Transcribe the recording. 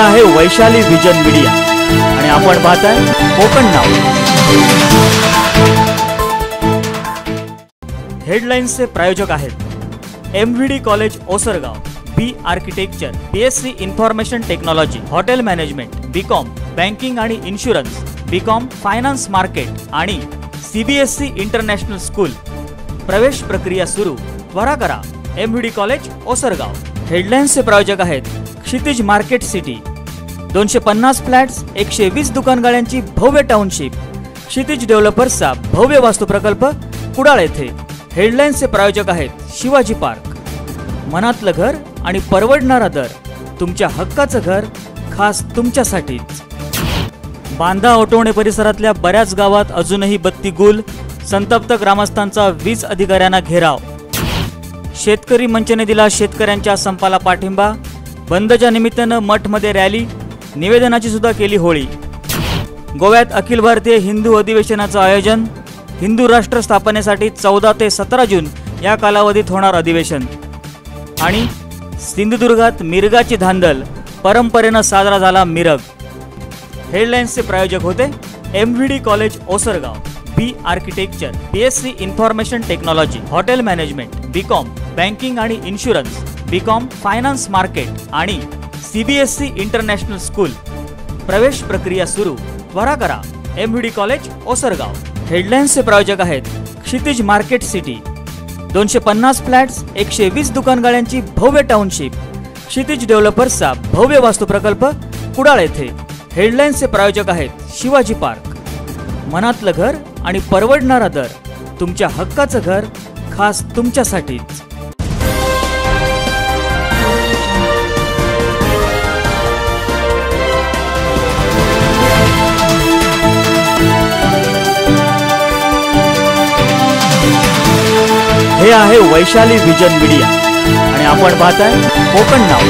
आहे Vaishali vision media. आणि आपण पाहताय कोकण नाव. हेडलाईन्सचे प्रायोजक आहेत M V D college Osargaon B architecture B S C information technology hotel management B com banking आणि insurance B com finance market आणि C B S C international school प्रवेश प्रक्रिया सुरू. त्वरा करा. M V D college Osargaon. हेडलाईन्सचे प्रायोजक आहेत क्षितिज market city दोनशे पन्नास फ्लॅट्स एकशे वीस दुकानगाड्यांची भव्य टाउनशिप क्षितिज डेव्हलपर्सचा भव्य वास्तू प्रकल्प कुडाळ येथे. हेडलाईन्सचे प्रायोजक आहेत शिवाजी पार्क. मनातलं घर आणि परवडणारा दर तुमच्या हक्काचं घर खास तुमच्यासाठीच. बांधा ओटवणे परिसरातल्या बऱ्याच गावात अजूनही बत्ती गुल संतप्त ग्रामस्थांचा वीज अधिकाऱ्यांना घेराव. शेतकरी मंचने दिला शेतकऱ्यांच्या संपाला पाठिंबा बंदच्या निमित्तानं मठमध्ये रॅली निवेदनाची सुद्धा केली होळी. गोव्यात अखिल भारतीय हिंदू अधिवेशनाचं आयोजन हिंदू राष्ट्र स्थापनेसाठी चौदा ते सतरा जून या कालावधीत होणार अधिवेशन. आणि सिंधुदुर्गात मिरगाची धांदल परंपरेनं साजरा झाला मिरग. हेडलाईन्सचे प्रायोजक होते M V D college Osargaon B architecture B S C information technology hotel management B com banking आणि insurance B com finance market आणि C B S C international school. प्रवेश प्रक्रिया सुरू. त्वरा करा एम डी कॉलेज ओसरगाव. हेडलाईन्सचे प्रायोजक आहेत क्षितिज मार्केट सिटी. दोनशे पन्नास फ्लॅट्स एकशे वीस दुकानगाड्यांची भव्य टाउनशिप क्षितिज डेव्हलपर्सचा भव्य वास्तू प्रकल्प कुडाळ येथे. हेडलाईन्सचे प्रायोजक आहेत शिवाजी पार्क. मनातलं घर आणि परवडणारा दर. तुमच्या हक्काचं घर खास तुमच्यासाठीच. हे आहे वैशाली विजन मीडिया. आणि आपण पाहताय कोकण नाव.